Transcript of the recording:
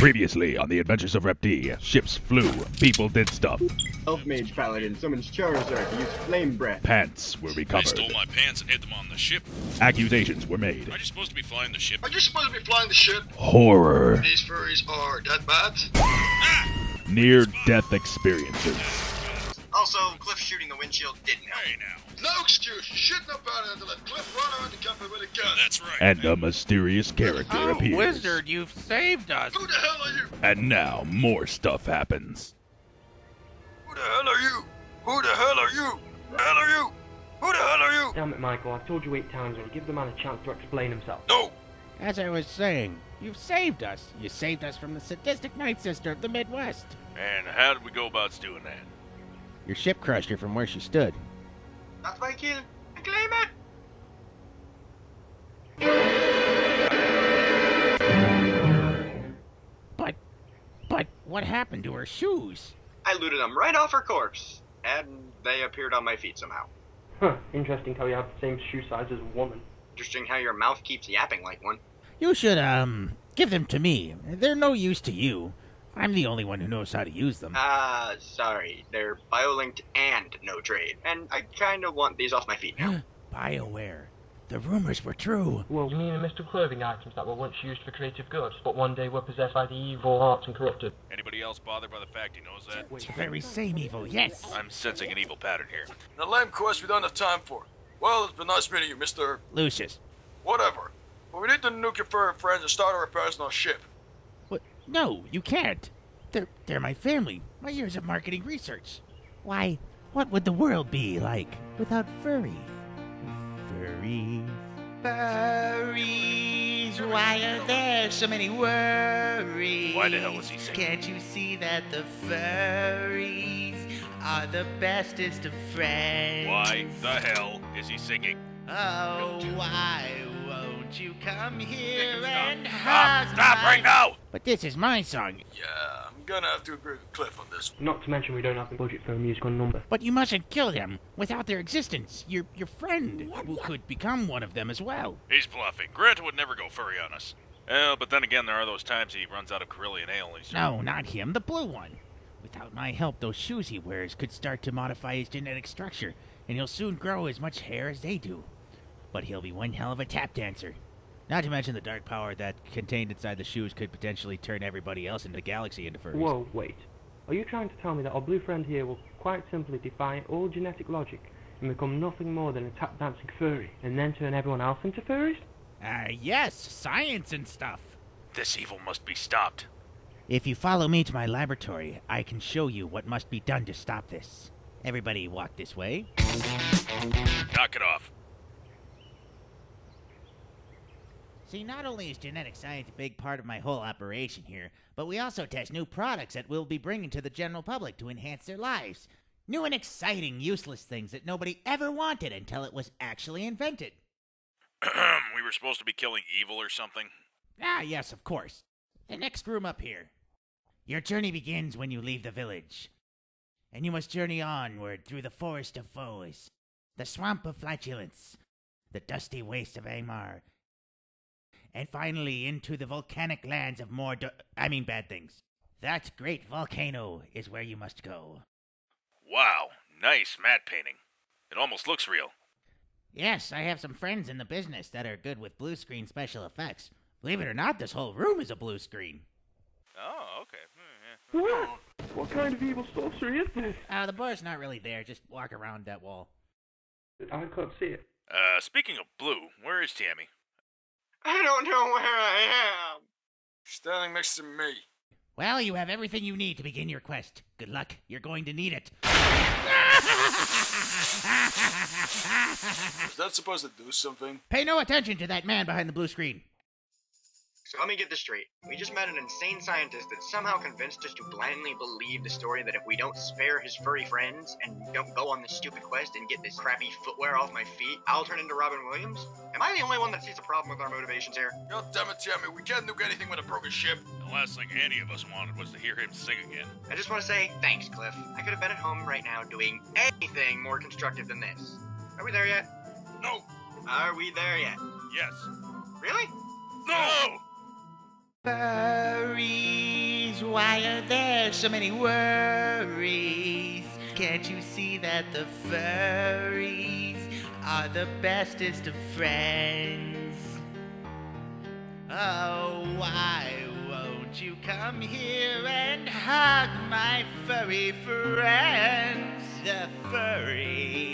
Previously on the Adventures of Rep-D, ships flew, people did stuff, Elf Mage Paladin summons Charizard to use Flame Breath. pants were recovered. I recovered, stole my pants and hid them on the ship. accusations were made, Are you supposed to be flying the ship? Are you supposed to be flying the ship? horror, These furries are that bad? Ah! near death experiences, Also, Kliff shooting the windshield didn't help. Hey now. No excuse. You shouldn't have bothered to let Kliff run around the company with a gun. That's right. and a mysterious character Oh, appears. wizard, you've saved us. Who the hell are you? And now more stuff happens. Who the hell are you? Who the hell are you? Who the hell are you? Who the hell are you? Damn it, Maikel, I've told you eight times already. Give the man a chance to explain himself. No. As I was saying, you've saved us. You saved us from the sadistic Night Sister of the Midwest. And how did we go about doing that? Your ship crushed her from where she stood. That's my kill. I claim it. But, but what happened to her shoes? I looted them right off her corpse, and they appeared on my feet somehow. Huh, interesting how you have the same shoe size as a woman. Interesting how your mouth keeps yapping like one. You should, um, give them to me. They're no use to you. I'm the only one who knows how to use them. Ah, sorry. They're biolinked and no trade. And I kinda want these off my feet now. BioWare. The rumors were true. Well, you mean the list of clothing items that were once used for creative goods, but one day were possessed by the evil arts and corrupted? Anybody else bothered by the fact he knows that? The very same evil, yes. I'm sensing an evil pattern here. The lame quest we don't have time for. Well, it's been nice meeting you, Mr. Lucas. Whatever. But we need to nuke your furry friends and start our repairs on our ship. No, you can't. They're they're my family. My years of marketing research. Why? What would the world be like without furry? Furry. Furries, why are there so many worries? Why the hell is he singing? Can't you see that the furries are the bestest of friends? Why the hell is he singing? Oh, why won't you come here and Stop! hug Stop my- right now! But this is my song. Yeah, I'm gonna have to agree with Kliff on this. Not to mention we don't have the budget for a musical number. But you mustn't kill them. Without their existence, your your friend who could become one of them as well. He's bluffing. Grant would never go furry on us. Well, but then again, there are those times he runs out of Corellian ale and he's... No, not him, the blue one. Without my help, those shoes he wears could start to modify his genetic structure, and he'll soon grow as much hair as they do. But he'll be one hell of a tap dancer. Not to mention the dark power that contained inside the shoes could potentially turn everybody else in the galaxy into furries. Whoa, wait. Are you trying to tell me that our blue friend here will quite simply defy all genetic logic and become nothing more than a tap dancing furry, and then turn everyone else into furries? Ah, yes, science and stuff. This evil must be stopped. If you follow me to my laboratory, I can show you what must be done to stop this. Everybody walk this way. Knock it off. See, not only is genetic science a big part of my whole operation here, but we also test new products that we'll be bringing to the general public to enhance their lives. New and exciting, useless things that nobody ever wanted until it was actually invented. we were supposed to be killing evil or something. Ah, yes, of course. The next room up here. Your journey begins when you leave the village. And you must journey onward through the forest of foes, the swamp of flatulence, the dusty waste of Amar, and finally into the volcanic lands of more. I mean, bad things. That great volcano is where you must go. Wow, nice matte painting. It almost looks real. Yes, I have some friends in the business that are good with blue screen special effects. Believe it or not, this whole room is a blue screen. Oh, okay. Hmm, yeah. What kind of evil sorcery is this? Uh, the bar's not really there. Just walk around that wall. I can't see it. Uh, speaking of blue, where is Teimi? I don't know where I am. Standing next to me. Well, you have everything you need to begin your quest. Good luck. You're going to need it. Is that supposed to do something? Pay no attention to that man behind the blue screen. So let me get this straight. We just met an insane scientist that somehow convinced us to blindly believe the story that if we don't spare his furry friends and don't go on this stupid quest and get this crappy footwear off my feet, I'll turn into Robin Williams? Am I the only one that sees a problem with our motivations here? God damn it, Teimi, we can't do anything with a broken ship. The last thing any of us wanted was to hear him sing again. I just want to say thanks, Kliff. I could have been at home right now doing anything more constructive than this. Are we there yet? No. Are we there yet? Yes. Really? No! Furry Why are there so many worries? Can't you see that the furries are the bestest of friends? Oh, why won't you come here and hug my furry friends? The furries,